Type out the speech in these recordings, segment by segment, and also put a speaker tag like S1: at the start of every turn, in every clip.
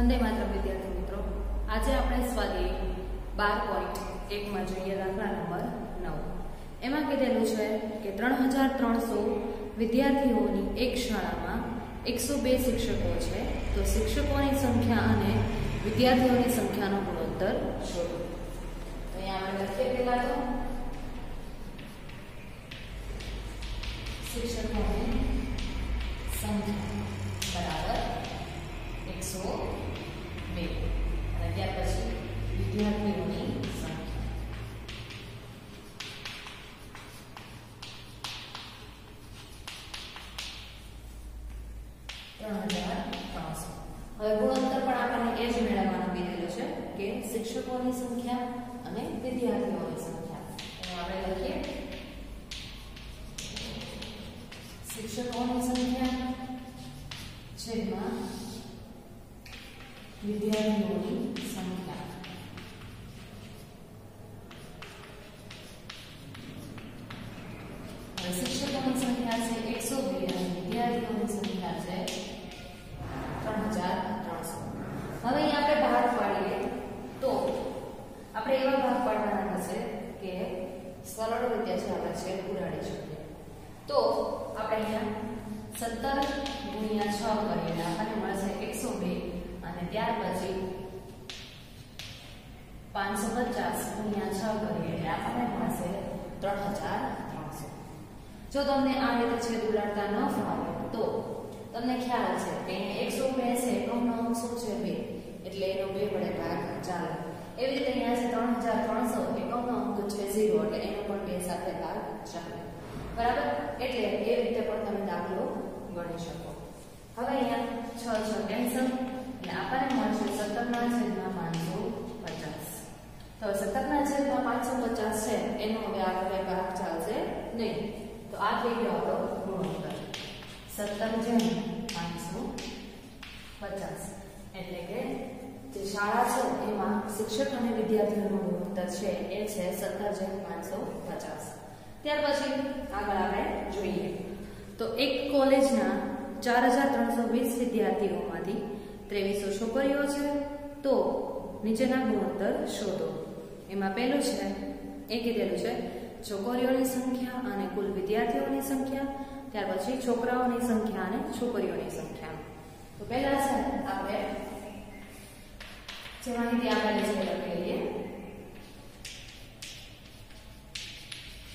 S1: વંદે માત્ર વિદ્યાર્થી મિત્રો. આજે આપણે સ્વાધ્યાય બાર પોઈન્ટ એકમાં જોઈએ દાખલા નંબર નવ. એમાં કીધેલું છે કે ત્રણ હજાર ત્રણસો વિદ્યાર્થીઓની એક શાળામાં એકસો બે શિક્ષકો છે. તો શિક્ષકોની સંખ્યા અને વિદ્યાર્થીઓની સંખ્યાનો ગુણોત્તર શોધો. તો અહીંયા આપણે લખીએ પહેલા તો. શિક્ષકોની સંખ્યા બરાબર એકસો બે અને ત્યાર પછી વિદ્યાર્થીઓની સંખ્યા ત્રણ હજાર ત્રણસો હવે ગુણોત્તર પણ આપણને એ જ મેળવવાનું કીધેલું છે કે શિક્ષકોની સંખ્યા અને વિદ્યાર્થીઓની સંખ્યા એને આપણે લખીએ શિક્ષકોની સંખ્યા છેદમાં વિદ્યાર્થીઓની સંખ્યા હવે શિક્ષકોની સંખ્યા છે એકસો બે અને વિદ્યાર્થીઓની સંખ્યા છે ત્રણ હજાર ત્રણસો હવે અહીંયા આપણે ભાગ પાડીએ તો આપણે એવા ભાગ પાડવાના હશે કે સરળ રીતે છે આપણે છેદ ઉડાડી શકીએ તો આપણે અહીંયા સત્તર ગુણ્યા છ કરીએ આપણને મળશે એકસો બે અને ત્યાર પછી પાંચસો પચાસ ગુણ્યા છ આપણને મળશે ત્રણ જો તમને આ રીતે છેદ ન ફાવે, તો તમને ખ્યાલ છે કે અહીંયા એકસો બે છે બે? એટલે એનો બે વડે ભાગ ચાલે. એવી રીતે અહીંયા છે ત્રણ હજાર ત્રણસો એકમનો અંક છે ઝીરો, એટલે એનો પણ બે સાથે ભાગ ચાલે. બરાબર? એટલે એ રીતે પણ તમે દાખલો ગણી શકો. હવે અહીંયા છ છ. કેન્સલ? એટલે આપણને મળશે સત્તરના છેદમાં પાંચસો પચાસ તો સત્તરના છેદમાં પાંચસો પચાસ છે એનો હવે આગળ ભાગ ચાલશે નહીં. તો આ થઈ ગયો આપણો ગુણોત્તર. સત્તર જેમ પાંચસો પચાસ. એટલે કે જે શાળા છે, એમાં શિક્ષક અને વિદ્યાર્થીઓનો ગુણોત્તર છે, એ છે સત્તર જેમ પાંચસો પચાસ. ત્યાર પછી આગળ આપણે જોઈએ. તો એક કોલેજના ચાર હજાર ત્રણસો વીસ વિદ્યાર્થીઓમાંથી ત્રેવીસો છોકરીઓ છે, તો નીચેના ગુણોત્તર શોધો. એમાં પહેલું છે એ કીધેલું છે, છોકરીઓની સંખ્યા અને કુલ વિદ્યાર્થીઓની સંખ્યા, ત્યાર પછી છોકરાઓની સંખ્યા અને છોકરીઓની સંખ્યા. તો પહેલા છે, આપણે જે માહિતી આપેલી છે લખી લઈએ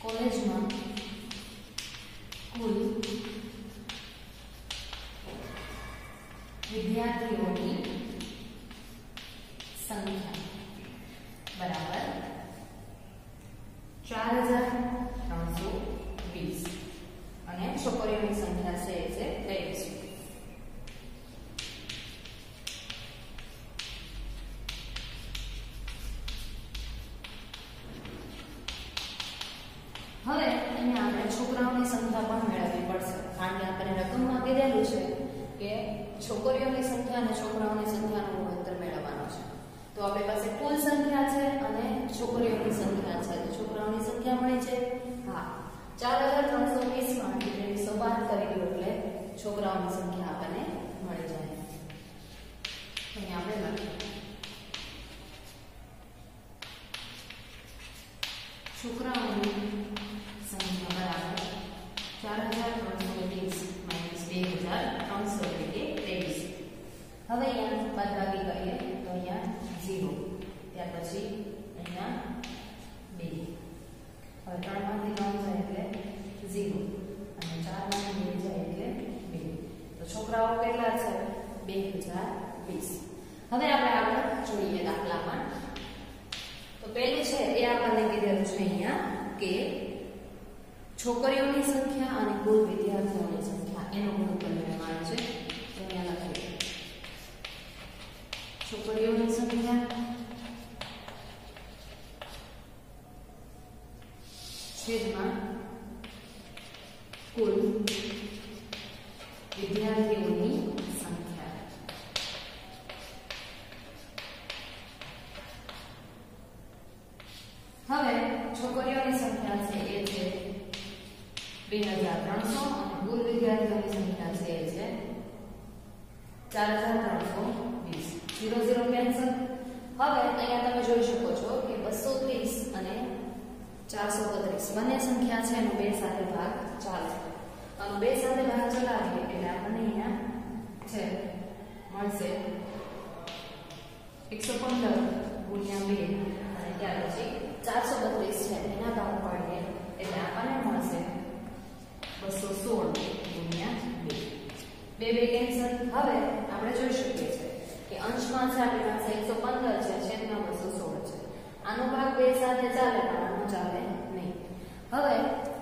S1: કોલેજમાં કુલ વિદ્યાર્થીઓની સંખ્યા બરાબર ચાર હજાર ત્રણસો વીસ અને છોકરીઓની સંખ્યા છે એ છે ત્રેવીસ હવે અહીંયા આપણે છોકરાઓની સંખ્યા પણ મેળવવી પડશે કારણ કે આપણે રકમમાં કીધેલું છે કે છોકરીઓની સંખ્યા અને છોકરાઓની સંખ્યાનો ગુણોત્તર મેળવવાનો છે. તો આપણી પાસે કુલ સંખ્યા છે અને છોકરીઓની સંખ્યા છે. તો છોકરાઓની સંખ્યા મળી છે? હા. ચાર હજાર ત્રણસો વીસમાં ત્રેવીસો બાદ કરી દો એટલે છોકરાઓની સંખ્યા આપણને મળી જાય. અહીંયા આપણે લખીએ. છોકરાઓની સંખ્યા બરાબર ચાર હજાર ત્રણસો વીસ માઇનસ બે હજાર ત્રણસો એટલે કે ત્રેવીસ હવે અહીંયા બાદબાકી કરીએ તો અહીંયા ઝીરો ત્યાર પછી અહીંયા બે. હવે ત્રણમાંથી ત્રણ જાય એટલે ઝીરો અને ચારમાંથી બે જાય એટલે બે. તો છોકરાઓ કેટલા છે? બે હજાર વીસ. હવે આપણે આગળ જોઈએ દાખલામાં. તો પહેલું છે, એ આપણને કીધેલું છે અહીંયા કે છોકરીઓની સંખ્યા અને કુલ વિદ્યાર્થીઓની સંખ્યા. એનો ગુણોત્તર આવે છે. અહીંયા લખીએ છોકરીઓની સંખ્યા છેદમાં કુલ વિદ્યાર્થીઓની સંખ્યા હવે છોકરીઓની સંખ્યા છે એ છે બે હજાર ત્રણસો અને કુલ વિદ્યાર્થીઓની સંખ્યા છે છે ચાર ત્રણસો વીસ. Zero zero cancel. હવે અહીંયા તમે જોઈ શકો છો કે બસો ત્રીસ અને ચારસો બત્રીસ બંને સંખ્યા છે એનો બે સાથે ભાગ ચાલે. બે સાથે ભાગ ચલાવીએ એટલે આપણને અહીંયા છે, મળશે એકસો પંદર ગુણ્યા બે. અને ત્યાર પછી ચારસો બત્રીસ છે, એના ભાગ પાડીએ એટલે આપણને મળશે બસો સોળ બે બે હવે આપણે જોઈ શકીએ છીએ કે અંશમાં છે આપણી પાસે પંદર છે છેદમાં બસો સોળ છે આનો ભાગ બે સાથે ચાલે પણ ચાલે નહીં હવે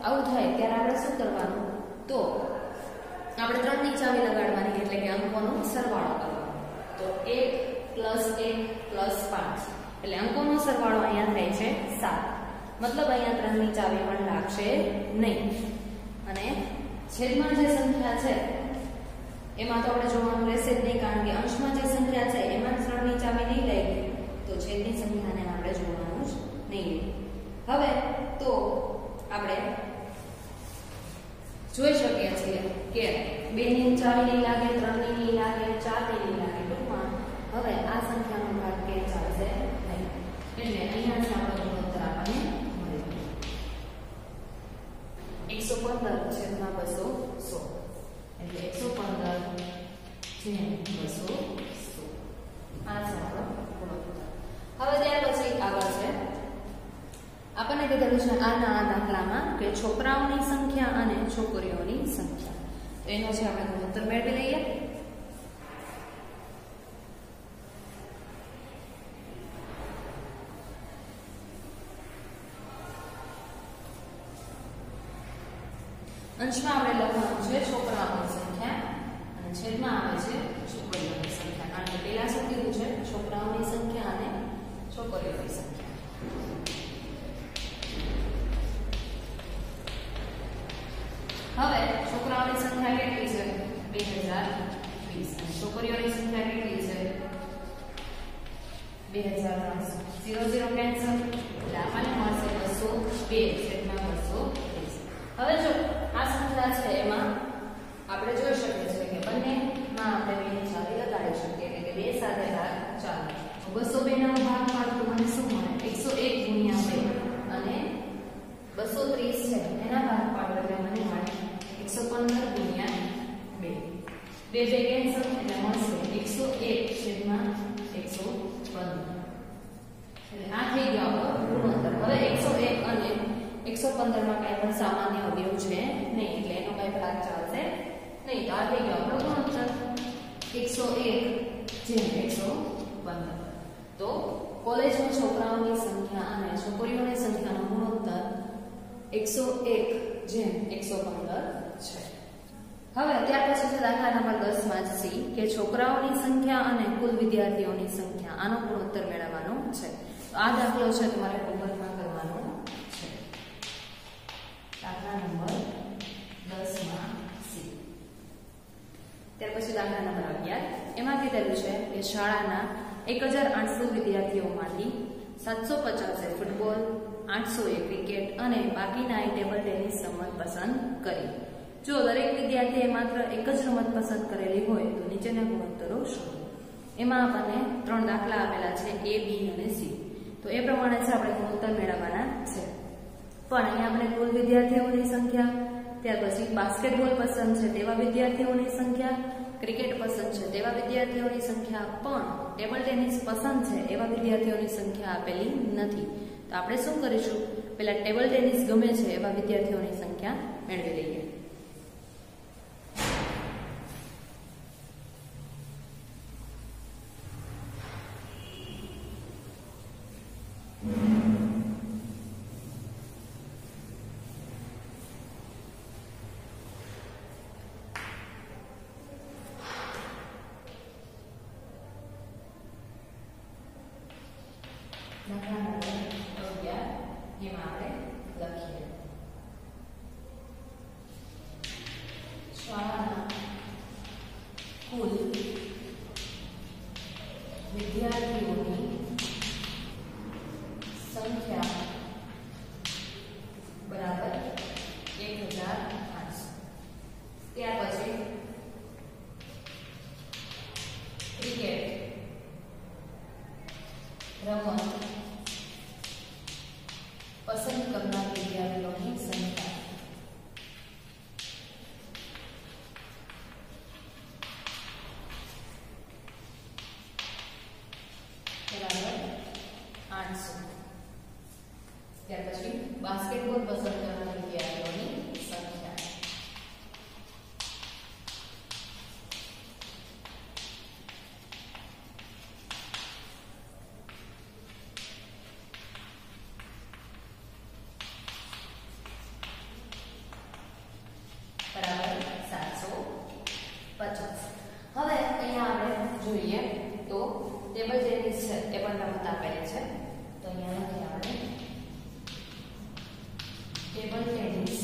S1: આવું થાય ત્યારે આપણે શું કરવાનું તો આપણે ત્રણની ચાવી લગાડવાની એટલે કે અંકોનો સરવાળો કરવાનો તો એક પ્લસ એક પ્લસ પાંચ એટલે અંકોનો સરવાળો અહીંયા થાય છે સાત. મતલબ અહીંયા ત્રણની ચાવી પણ લાગશે નહીં. અને છેદમાં જે સંખ્યા છે, એમાં તો આપણે જોવાનું રહેશે જ નહીં, કારણ કે અંશમાં જે સંખ્યા છે, એમાં ત્રણની ચાવી નહીં લાગી તો છેદની સંખ્યાને આપણે જોવાનું જ નહીં. હવે તો આપણે જોઈ શકીએ છીએ કે બે ની ચાવી નહીં લાગે ત્રણની નહીં લાગે ચારની નહીં લાગે ટૂંકમાં. હવે આ સંખ્યાનો ભાગ કે ચાલશે નહીં. એટલે અહીંયાથી આપણો ગુણોત્તર આપણને મળે એકસો પંદર છેદમાં બસો સો. એટલે એકસો પંદર જેમ બસો સો આ છે. આપણો હવે ત્યાર પછી આગળ છે આપણને કીધેલું છે આના આ દાખલામાં કે છોકરાઓની સંખ્યા અને છોકરીઓની સંખ્યા. તો એનો છે આપણે ગુણોત્તર મેળવી લઈએ. અંશમાં આપણે લખવાનું છે છોકરાઓની સંખ્યા અને છેદમાં આવે છે છોકરીઓની સંખ્યા કારણ કે પેલા શું કીધું છે છોકરાઓની સંખ્યા અને છોકરીઓની સંખ્યા હવે છોકરાઓની સંખ્યા કેટલી છે બે હજાર વીસ છોકરીઓની સંખ્યા કેટલી છે બે હજાર ત્રણસો ઝીરો ઝીરો કેન્સલ એટલે આપણને મળશે બસો બે છેદમાં બસો વીસ હવે જો આ સંખ્યા છે એમાં આપણે જોઈ શકીએ છીએ કે બંનેમાં આપણે બેની ચાવી લગાડી શકીએ એટલે કે બે સાથે ભાગ ચાલે બસો બે નો ભાગ પાડો તો મને શું મળે એકસો એક ગુણ્યા બે અને બસો ત્રીસ છે એના ભાગ પાડો એટલે મને મળે એકસો પંદર ગુણ્યા બે બે બે કેન્સલ એટલે મળશે એકસો એક છેદમાં એકસો પંદર એટલે આ થઈ ગયો આપણો ગુણોત્તર હવે એકસો એક અને એકસો પંદરમાં કઈ પણ સામાન્ય અવયવ છે નહીં, એટલે એનો કઈ ભાગ ચાલશે નહીં. તો આ થઈ ગયો આપણો ગુણોત્તર. એકસો એક જેમ એકસો પંદર. તો કોલેજમાં છોકરાઓની સંખ્યા અને છોકરીઓની સંખ્યાનો ગુણોત્તર એકસો એક જેમ છે હવે ત્યાર પછી છે દાખલા નંબર દસમાં સી, કે છોકરાઓની સંખ્યા અને કુલ વિદ્યાર્થીઓની સંખ્યા. આનો ગુણોત્તર મેળવવાનો છે. તો આ દાખલો છે તમારે હોમવર્કમાં કરવાનો છે દાખલા નંબર દસમાં સી ત્યાર પછી દાખલા નંબર અગિયાર. એમાં કીધેલું છે કે શાળાના એક હજાર આઠસો વિદ્યાર્થીઓમાંથી સાતસો પચાસે ફૂટબોલ, આઠસો એ ક્રિકેટ અને બાકીનાએ ટેબલ ટેનિસ રમત પસંદ કરી. જો દરેક વિદ્યાર્થીએ માત્ર એક જ રમત પસંદ કરેલી હોય તો નીચેના ગુણોત્તરો શોધો એમાં આપણને ત્રણ દાખલા આપેલા છે એ, બી અને સી. તો એ પ્રમાણે છે આપણે ગુણોત્તર મેળવવાના છે. પણ અહીંયા આપણે કુલ વિદ્યાર્થીઓની સંખ્યા, ત્યાર પછી બાસ્કેટબોલ પસંદ છે તેવા વિદ્યાર્થીઓની સંખ્યા ક્રિકેટ પસંદ છે, તેવા વિદ્યાર્થીઓની સંખ્યા પણ ટેબલ ટેનિસ પસંદ છે, એવા વિદ્યાર્થીઓની સંખ્યા આપેલી નથી. તો આપણે શું કરીશું? પેલા ટેબલ ટેનિસ ગમે છે, એવા વિદ્યાર્થીઓની સંખ્યા મેળવી લઈએ. નંબર અગિયાર એમાં આપણે લખીએ પસંદ કરનાર વિદ્યાર્થીઓની સંખ્યા બરાબર આઠસો ત્યાર પછી બાસ્કેટબોલ પસંદ કરનાર વિદ્યાર્થીઓની સંખ્યા બરાબર સાતસો પચાસ હવે અહીંયા આપણે જોઈએ તો ટેબલ ટેનિસ છે એ પણ રમત આપેલી છે તો અહીંયા લખીએ આપણે ટેબલ ટેનિસ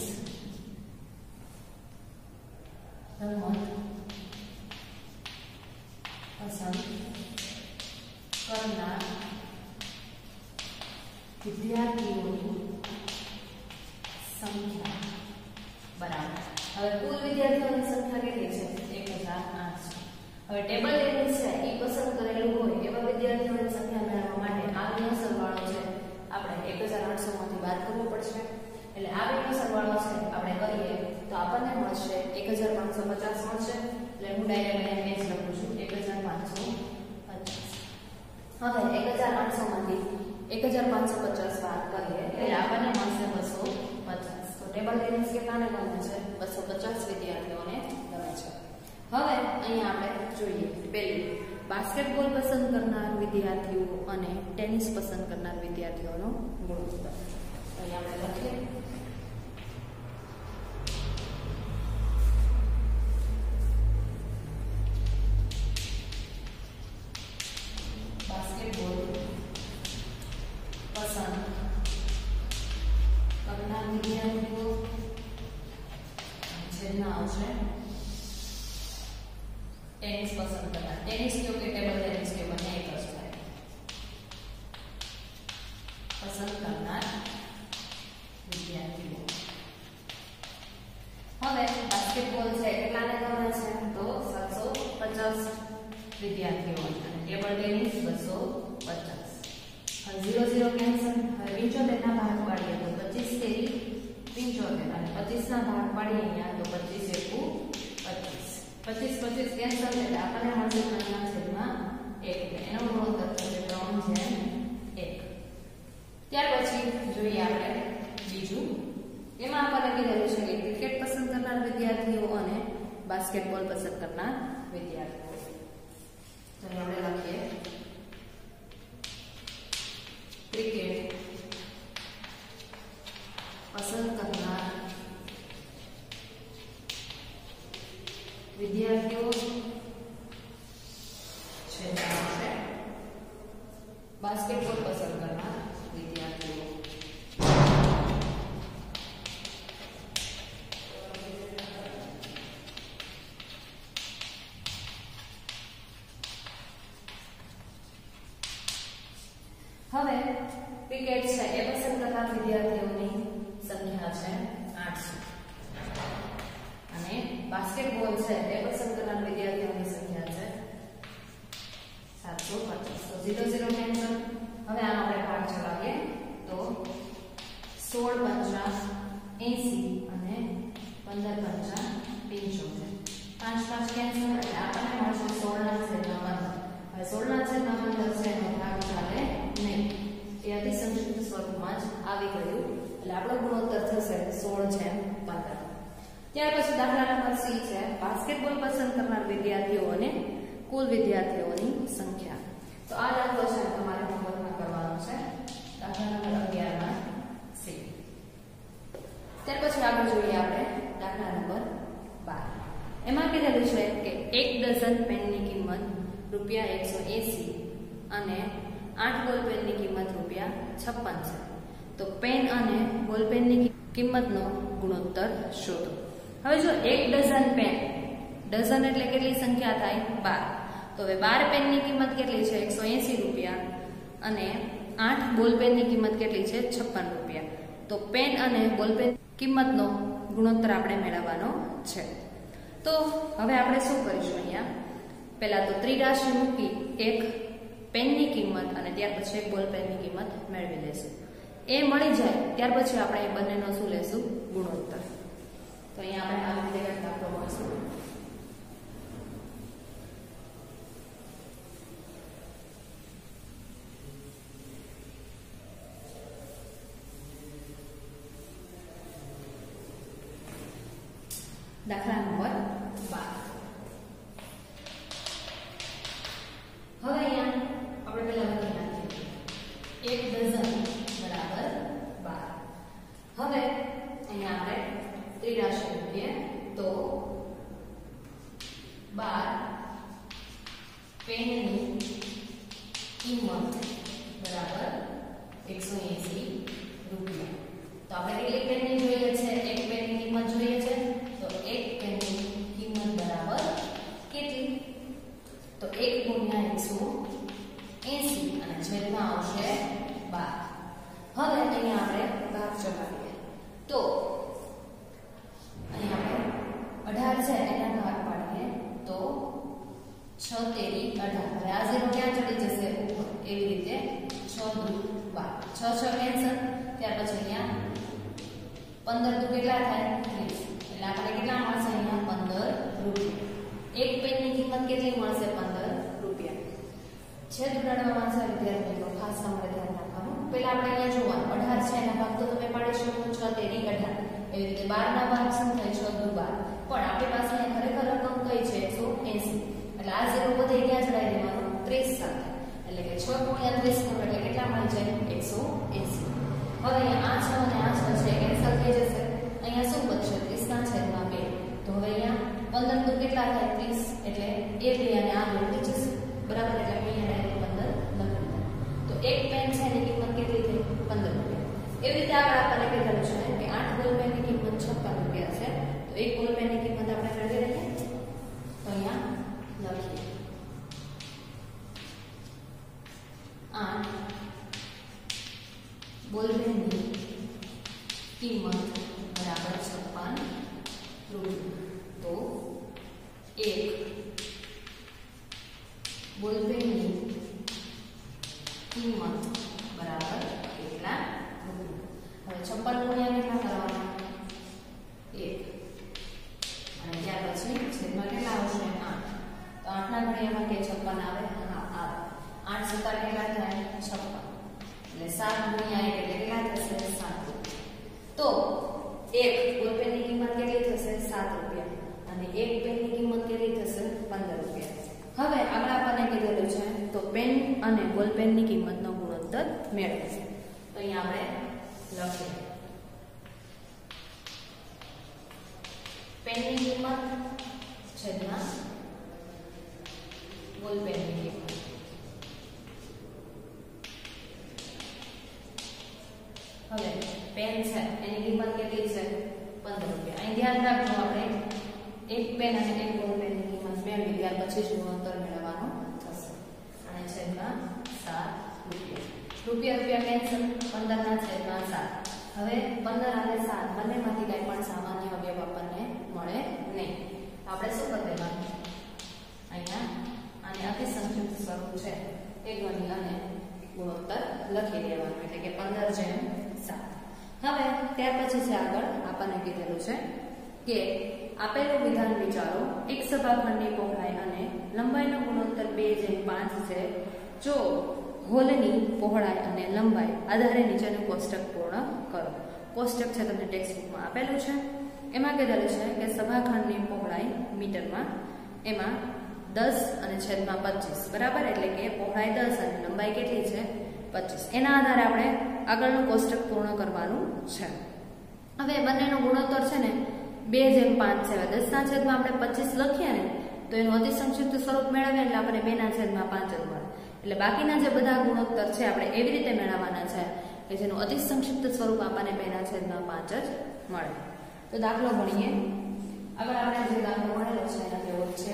S1: રમત પસંદ કરનાર વિદ્યાર્થીઓની સંખ્યા બરાબર હવે કુલ વિદ્યાર્થીઓની સંખ્યા કેટલી છે એક હજાર આઠસો હવે ટેબલ ટેનિસ છે એ પસંદ કરેલું હોય એવા વિદ્યાર્થીઓની સંખ્યા મેળવવા માટે આ બેનો સરવાળો છે આપણે એક હજાર આઠસો માંથી બાદ કરવો પડશે. એટલે આ બેનો સરવાળો છે, આપણે કરીએ તો આપણને મળશે એક હજાર પાંચસો પચાસ મળશે. એટલે હું ડાયરેક્ટ અહીંયા એ જ લખું છું એક હજાર પાંચસો. પચાસ હવે એક હજાર આઠસો માંથી એક હજાર પાંચસો પચાસ બાદ કરીએ, એટલે આપણને મળશે બસો પચાસ. તો ટેબલ ટેનિસ કેટલાને ગમે છે? બસો પચાસ વિદ્યાર્થીઓને ગમે છે. હવે અહીંયા આપણે જોઈએ, પહેલું બાસ્કેટબોલ પસંદ કરનાર વિદ્યાર્થીઓ અને ટેનિસ પસંદ કરનાર વિદ્યાર્થીઓનો ગુણોત્તર. તો અહીંયા આપણે લખીએ બાસ્કેટબોલ પસંદ કરનાર વિદ્યાર્થીઓ જેના આવશે ટેનિસ પસંદ કરનાર ટેનિસ કયો કે ટેબલ ટેનિસ કયો બંને એક જ થાય પસંદ કરનાર વિદ્યાર્થીઓ હવે બાસ્કેટબોલ છે કેટલાને ગમે છે તો સાતસો પચાસ વિદ્યાર્થીઓ અને ટેબલ ટેનિસ બસો પચાસ ઝીરો ઝીરો કેન્સલ હવે પંચોતેરના ભાગ પાડીએ તો પચીસ તેરી પંચોતેર અને પચીસના ભાગ પાડીએ અહીંયા તો પચીસ એકુ પચીસ પચીસ પચીસ કેન્સલ એટલે આપણને મળશે ત્રણના છેદમાં એક એટલે એનો ગુણોત્તર થશે ત્રણ જેમ એક ત્યાર પછી જોઈએ આપણે બીજું એમાં આપણને કીધેલું છે કે ક્રિકેટ પસંદ કરનાર વિદ્યાર્થીઓ અને બાસ્કેટબોલ પસંદ કરનાર વિદ્યાર્થીઓ હવે ક્રિકેટ છે, એ પસંદ કરનાર વિદ્યાર્થીઓની સંખ્યા છે આઠસો અને બાસ્કેટબોલ છે, એ પસંદ કરનાર વિદ્યાર્થીઓની સંખ્યા છે, સાતસો પચાસ. તો ઝીરો ઝીરો કેન્સલ હવે આનો આપણે ભાગ ચલાવીએ. તો સોળ પંચા એસી અને પંદર પંચા પંચોતેર. પાંચ પાંચ કેન્સલ એટલે આપણને મળશે સોળના છેદમાં પંદર હવે સોળના છેદમાં પંદર છે એનો ભાગ ચાલે નહીં એ અતિ સંક્ષિપ્ત સ્વરૂપમાં જ આવી ગયું એટલે આપણો ગુણોત્તર થશે સોળ જેમ પંદર ત્યાર પછી દાખલા નંબર સી છે. બાસ્કેટબોલ પસંદ કરનાર વિદ્યાર્થીઓ અને કુલ વિદ્યાર્થીઓની સંખ્યા. તો આ દાખલો છે, તમારે હોમવર્કમાં કરવાનો છે. દાખલા નંબર અગિયારમાં સી. ત્યાર પછી આગળ જોઈએ આપણે દાખલા નંબર બાર. એમાં કીધેલું છે કે એક ડઝન પેનની કિંમત રૂપિયા એકસો એસી અને આઠ બોલ પેનની કિંમત રૂપિયા છપ્પન છે. તો પેન અને બોલ પેનની કિંમતનો ગુણોત્તર શોધો. હવે જો એક ડઝન પેન ડઝન એટલે કેટલી સંખ્યા થાય? બાર. તો હવે બાર પેનની કિંમત કેટલી છે? એકસો એસી રૂપિયા. અને આઠ બોલ પેનની કિંમત કેટલી છે? છપ્પન રૂપિયા. તો પેન અને બોલ પેન કિંમતનો ગુણોત્તર આપણે મેળવવાનો છે. તો હવે આપણે શું કરીશું અહીંયા? પહેલાં તો ત્રિરાશી મૂકી એક પેનની કિંમત અને ત્યાર પછી એક બોલ પેનની કિંમત મેળવી લઈશું એ મળી જાય, ત્યાર પછી આપણે એ બંનેનો શું લેશું? ગુણોત્તર. તો અહીંયા આપણે આવી રીતે કરતા દાખલો મળશું દાખલા નંબર બાર હવે અહીંયા આપણે પેલા લખી નાખીએ એક ડઝન બરાબર બાર હવે અહીંયા આપણે ત્રિરાશિ મૂકીએ તો બાર પેનની કિંમત બરાબર એકસો એસી રૂપિયા તો આપણે કેટલી પેનની જોઈએ છે એક પેનની કિંમત જોઈએ છે તો એક પેનની કિંમત બરાબર કેટલી તો એક ગુણ્યા એકસો એસી અને છેદમાં આવશે બાર હવે અહીંયા આપણે ભાગ ચલાવીએ તો અહીંયા આપણે અઢાર છે એના ભાગ પાડીએ તો છ તેરી અઢાર હવે આ ઝીરો ક્યાં ચડી જશે ઉપર એવી રીતે છ દુ બાર છ છ કેન્સલ ત્યાર પછી અહીંયા પંદર કેટલા થાય? ત્રીસ. એટલે આપણે કેટલા મળશે? અહીંયા પંદર રૂપિયા. એક પેનની કિંમત કેટલી મળશે? પંદર રૂપિયા. છેદ ઉડાડવામાં છે વિદ્યાર્થી ખાસ તમારે ધ્યાન રાખવાનું. પહેલા આપણે અહીંયા જોવાનું. અઢાર છે એના ભાગ, તો તમે પાડી શકો છ તેરી અઢાર. એવી રીતે બાર ના ભાગ શું થાય? છ, દુ, બાર. પણ આપણી પાસે અહીંયા ખરેખર રકમ કઈ છે? એકસો એસી. એટલે આ ઝીરો બધે ક્યાં ચડાવી દેવાનું? ત્રીસ સાથે. એટલે કે છ ગુણ્યા ત્રીસ કરો એટલે કેટલા મળી જાય? એકસો એસી. હવે આ છ અને આ છે કેન્સલ થઈ જશે. અહીંયા શું બચશે ત્રીસ ના છેદમાં બે. તો હવે અહીંયા પંદર તો કેટલા થાય? ત્રીસ. એટલે એ બે અને આ બે ઉડી જશે બરાબર? એટલે અહીંયા ડાયરેક્ટ પંદર લખી દીધા તો એક પેન છે એની કિંમત કેટલી થઈ? પંદર રૂપિયા. એવી રીતે આગળ આપણને કહેલું છે કે આઠ બોલ પેનની કિંમત છપ્પન રૂપિયા છે. તો એક બોલ પેનની કિંમત આપણે મેળવી લઈએ તો અહીંયા લખીએ આઠ બોલપેનની કિંમત બરાબર છપ્પન રૂપિયા તો એક બોલપેનની કિંમત બરાબર કેટલા રૂપિયા હવે છપ્પન ગુણ્યા કેટલા કરવાના એક અને ત્યાર પછી છેદમાં કેટલા આવશે આઠ તો આઠના ઘડિયામાં કે છપ્પન આવે હા આવે આઠ સત્તર કેટલા થાય છપ્પન કેટલા થશે સાત તો એક બોલપેનની કિંમત કેટલી થશે? સાત રૂપિયા. અને એક પેનની કિંમત કેટલી થશે? પંદર રૂપિયા. હવે આગળ આપણને કીધેલું છે, તો પેન અને બોલપેનની કિંમતનો ગુણોત્તર મેળવશે તો અહીંયા આપણે લખીએ પેનની કિંમત છેદમાં બોલપેનની કિંમત હવે પેન છે એની કિંમત કેટલી છે પંદર રૂપિયા અહીં ધ્યાન રાખજો આપણે એક પેન અને એક બોલ પેનની કિંમત મેળવી ત્યાર પછી જ ગુણોત્તર મેળવવાનો થશે અને છેદમાં સાત રૂપિયા રૂપિયા કેન્સલ પંદર ના છેદમાં સાત. હવે પંદર અને સાત, બંનેમાંથી કંઈ પણ સામાન્ય અવયવ આપણને મળે નહીં. આપણે શું કરી દેવાનું? અહીંયા આને અતિ સંક્ષિપ્ત સ્વરૂપ છે. એ ગણી અને ગુણોત્તર લખી દેવાનું, એટલે કે પંદર જેમ સાત. હવે ત્યાર પછી છે આગળ આપણને કીધેલું છે કે આપેલું વિધાન વિચારો, એક સભાખંડની પહોળાઈ અને લંબાઈનો ગુણોત્તર બે જેમ પાંચ છે. જો હોલની પહોળાઈ અને લંબાઈ આધારે નીચેનું કોષ્ટક પૂર્ણ કરો. કોષ્ટક છે તમને ટેક્સ્ટબુકમાં આપેલું છે. એમાં કહેલું છે કે સભાખંડની પહોળાઈ મીટરમાં, એમાં દસ અને છેદમાં પચીસ. બરાબર? એટલે કે પહોળાઈ દસ અને લંબાઈ કેટલી છે? પચીસ. એના આધારે આપણે આગળનું કોષ્ટક પૂર્ણ કરવાનું છે. હવે બંનેનો ગુણોત્તર છે ને બે જેમ પાંચ છે. દસના છેદમાં આપણે પચીસ લખીએ ને, તો એનું અતિ સંક્ષિપ્ત સ્વરૂપ મેળવીએ એટલે આપણે બેના છેદમાં પાંચ જ મળે. એટલે બાકીના જે બધા ગુણોત્તર છે આપણે એવી રીતે મેળવવાના છે કે જેનું અતિ સંક્ષિપ્ત સ્વરૂપ આપણને પહેલા છેદમાં પાંચ જ મળે. તો દાખલો ભણીએ. આગળ આપણે જે દાખલો ભણેલો છે, એના કેવો છે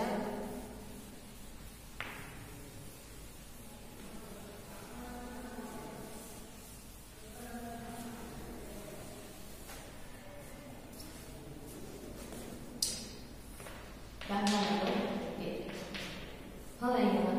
S1: હવે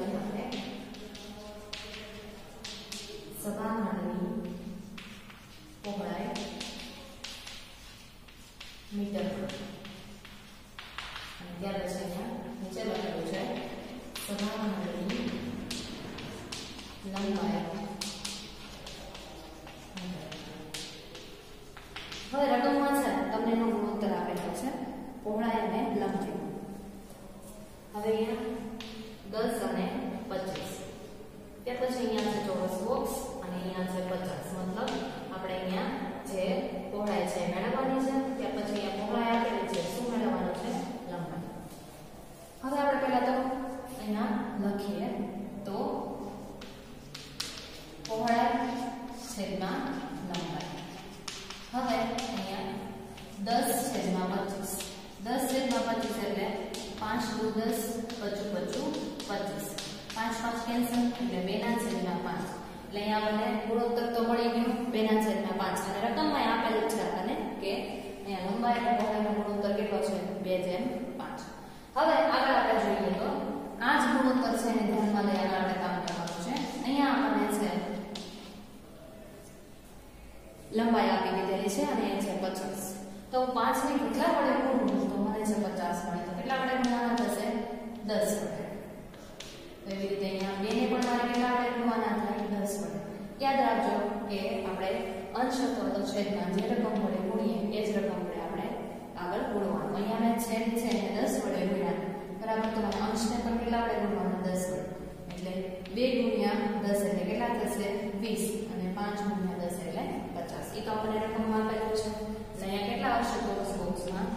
S1: પાંચ ગુણ્યા દસ એટલે પચાસ. એ તો આપણને રકમમાં આપેલું છે. એટલે અહીંયા કેટલા આવશે? ચોરસ બોક્સમાં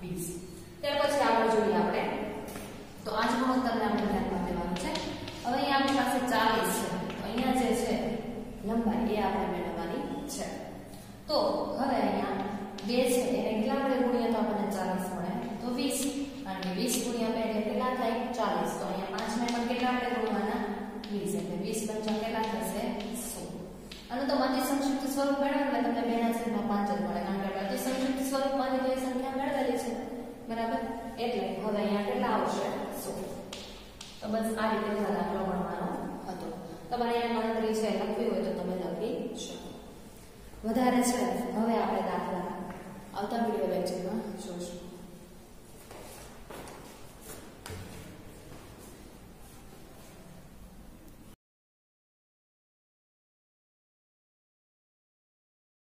S1: વીસ. ત્યાર પછી આગળ જોઈએ આપણે. તો આ જ ગુણોત્તરને આપણે છે. હવે અહીંયા આપણી પાસે ચાલીસ છે. અહીંયા જે છે, લંબાઈ, એ આપણે મેળવવાની છે. તો હવે અહીંયા બે છે. એને કેટલા વડે તો આપણને ચાલીસ મળે. તો વીસ. અને વીસ ગુણ્યા બે એટલે થાય? ચાલીસ. તો અહીંયા પાંચ ને કેટલા વડે ગુણવાના વીસ. એટલે વીસ પંચા કેટલા અને તો અતિ સંક્ષિપ્ત સ્વરૂપ મેળવે એટલે તમને બે છેદમાં પાંચ જ મળે. કારણ કે અતિ સંક્ષિપ્ત સ્વરૂપમાં જે સંખ્યા મેળવેલી છે. બરાબર? એટલે હવે અહીંયા કેટલા આવશે? સો. તો બસ આ રીતે દાખલો ગણવાનો હતો. તમારે અહીંયા ગણતરી છે લખવી હોય તો તમે લખી શકો. વધારે છે. હવે આપણે દાખલા. આવતા વીડિયો લેક્ચરમાં જોઈશું